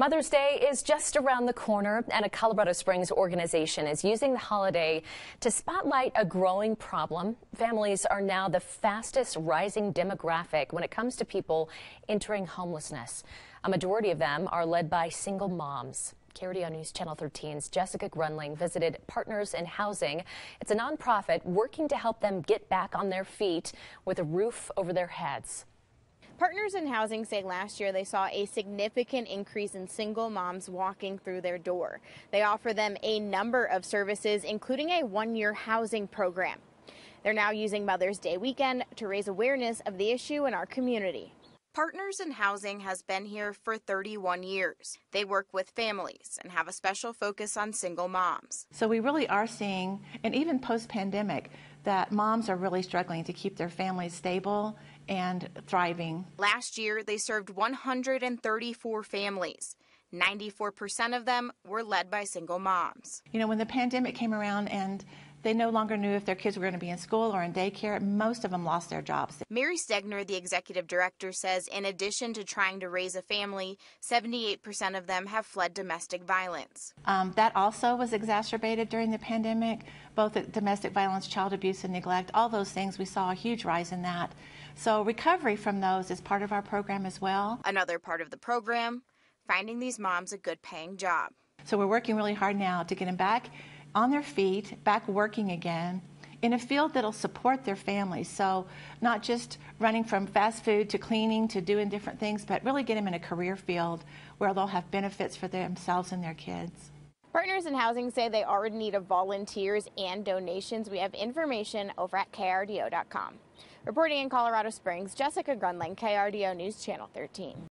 Mother's Day is just around the corner, and a Colorado Springs organization is using the holiday to spotlight a growing problem. Families are now the fastest rising demographic when it comes to people entering homelessness. A majority of them are led by single moms. KRDO News Channel 13's Jessica Grunling visited Partners in Housing. It's a nonprofit working to help them get back on their feet with a roof over their heads. Partners in Housing say last year they saw a significant increase in single moms walking through their door. They offer them a number of services, including a one year housing program. They're now using Mother's Day weekend to raise awareness of the issue in our community. Partners in Housing has been here for 31 years. They work with families and have a special focus on single moms. So we really are seeing, and even post pandemic, that moms are really struggling to keep their families stable and thriving. Last year, they served 134 families. 94% of them were led by single moms. You know, when the pandemic came around and they no longer knew if their kids were going to be in school or in daycare. Most of them lost their jobs. Mary Stegner, the executive director, says in addition to trying to raise a family, 78% of them have fled domestic violence. Um, that also was exacerbated during the pandemic. Both domestic violence, child abuse, and neglect, all those things, we saw a huge rise in that. So, recovery from those is part of our program as well. Another part of the program, finding these moms a good paying job. So, we're working really hard now to get them back on their feet, back working again in a field that'll support their families. So, not just running from fast food to cleaning to doing different things, but really get them in a career field where they'll have benefits for themselves and their kids. Partners in Housing say they already need of volunteers and donations. We have information over at krdo.com. Reporting in Colorado Springs, Jessica Grunling, KRDO News Channel 13.